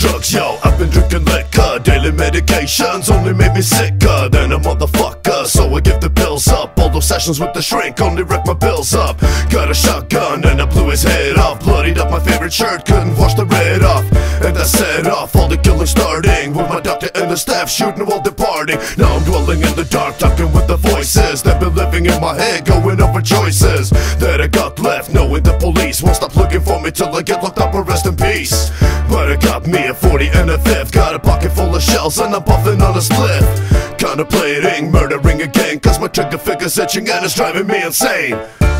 drugs, yo. I've been drinking liquor. Daily medications only made me sicker than a motherfucker. So I give the pills up. All those sessions with the shrink only wreck my bills up. Got a shotgun and I blew his head off. Bloodied up my favorite shirt, couldn't wash the red off. And I set off all the killing starting. With my doctor and the staff shooting while departing. Now I'm dwelling in the dark, talking with the voices that been living in my head, going over choices that I got left. Knowing the police won't stop looking for me till I get locked up or rest in peace. But I got me a 40 and a fifth. Got a pocket full of shells and I'm puffing on a spliff. Contemplating murdering again, cause my trigger finger's itching and it's driving me insane.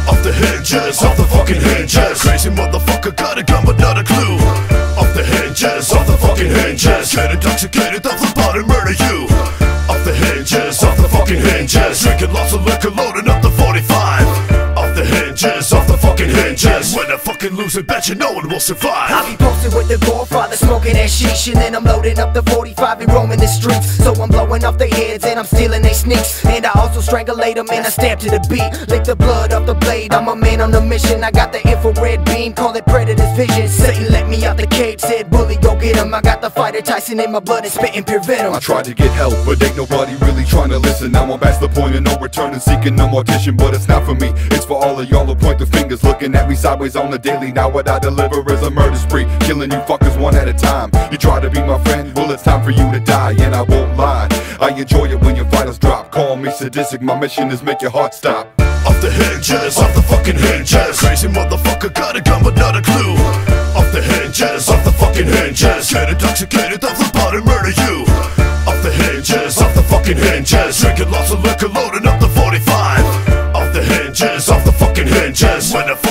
Off the hinges, off the fucking hinges. Crazy motherfucker got a gun but not a clue. Off the hinges, off the fucking hinges. Get intoxicated, off the pot and murder you. Off the hinges, off the fucking hinges. Drinking lots of liquor, fucking lose it, bet you no one will survive. I be posted with the Godfather, smoking that sheesh, and then I'm loading up the 45 and roaming the streets. So I'm blowing off their heads and I'm stealing their sneaks. And I also strangulate them and I stab to the beat. Lick the blood off the blade, I'm a man on a mission. I got the infrared beam, call it Predator's vision. Satan let me out the cage, said bully, go get him. I got the fighter Tyson in my blood and spitting pure venom. I tried to get help, but ain't nobody really trying to listen. Now I'm past the point of no return and seeking no audition, but it's not for me. It's for all of y'all who point the fingers, looking at me sideways on the daily. Now what I deliver is a murder spree, killing you fuckers one at a time. You try to be my friend, well it's time for you to die, and I won't lie. I enjoy it when your vitals drop. Call me sadistic, my mission is make your heart stop. Off the hinges, off the fucking hinges. Crazy motherfucker got a gun but not a clue. Off the hinges, off the fucking hinges. Get intoxicated off the pot and murder you. Off the hinges, off the fucking hinges. Drinking lots of liquor, loading up the 45.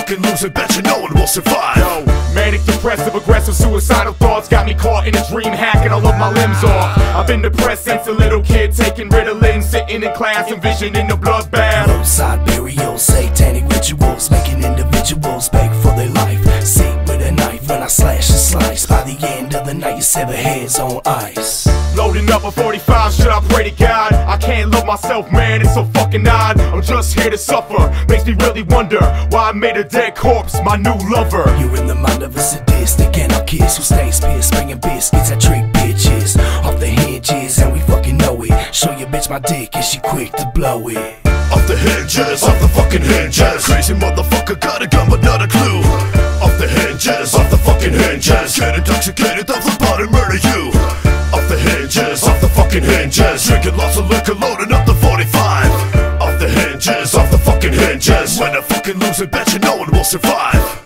Fucking lose bet you no one will survive. Yo, manic, depressive, aggressive, suicidal thoughts got me caught in a dream hacking all of my limbs off. I've been depressed since a little kid, taking Ritalin, sitting in class, envisioning the bloodbath. Roadside burials, satanic rituals, making individuals beg for their life. Sick with a knife when I slash and slice. By the end of the night, you sever heads on ice. Loading up a 45, should I pray to God? I can't love myself, man, it's so fucking odd. I'm just here to suffer, makes me really wonder why I made a dead corpse my new lover. You're in the mind of a sadistic anarchist who stays pissed, bringing biscuits that trick bitches off the hinges, and we fucking know it. Show your bitch my dick, and she quick to blow it. Off the hinges, off the fucking hinges. Crazy motherfucker got a gun but not a clue. Off the hinges, off the fucking hinges. Get intoxicated hinges. Drinking lots of liquor, loading up the 45. Off the hinges, off the fucking hinges. When I fucking lose it, bet you no one will survive.